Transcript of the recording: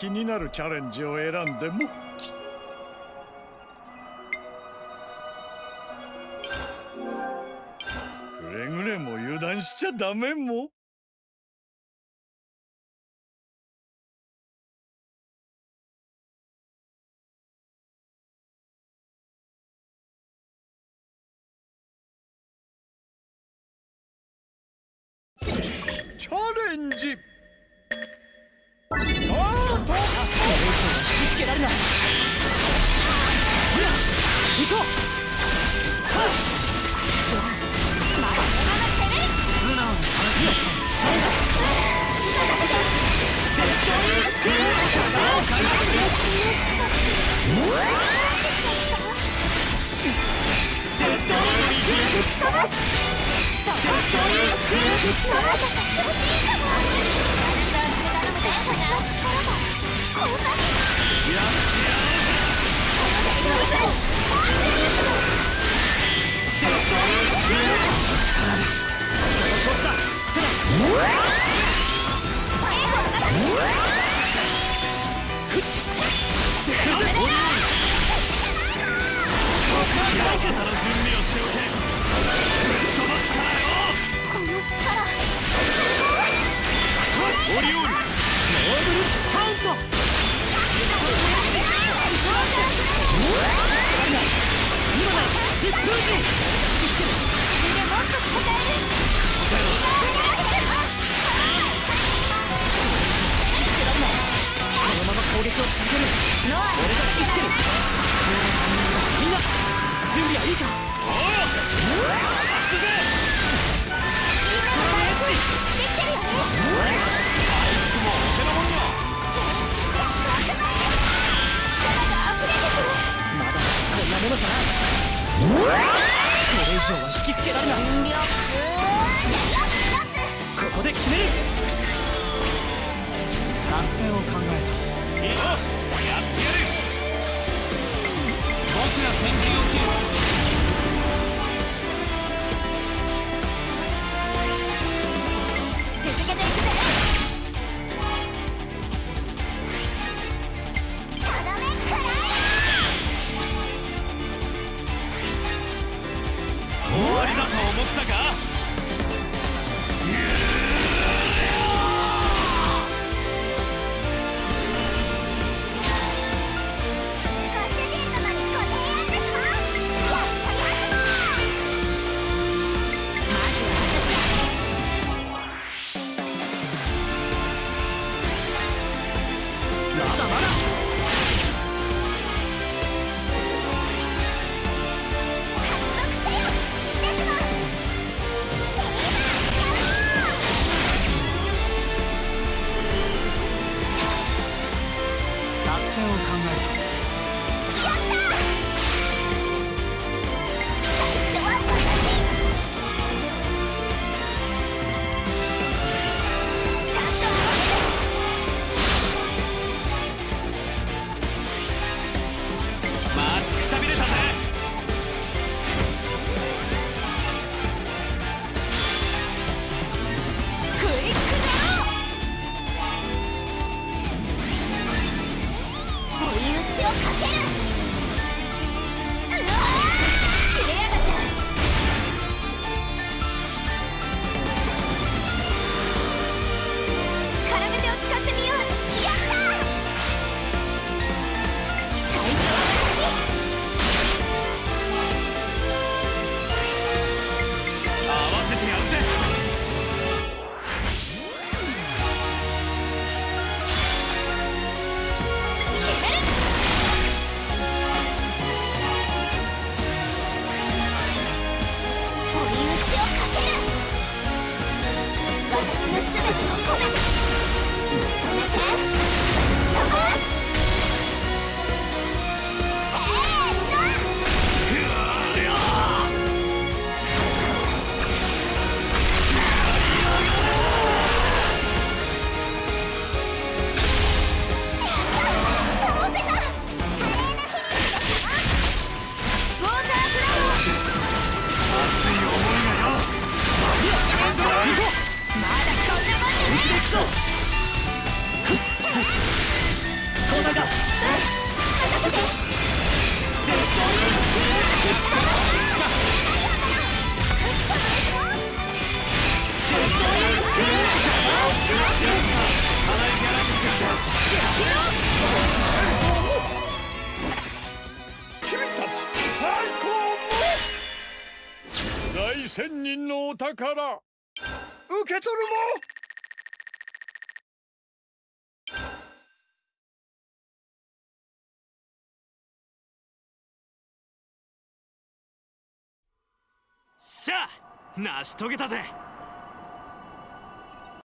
気になるチャレンジを選んでも。くれぐれも油断しちゃダメも。チャレンジ。こんな攻撃を続ける。俺が引きつけるみんな準備はいいか？おま以上は引きつけられない。ここで決める。作戦を考えた。いいよったか？う受け取るも。さあ成し遂げたぜ。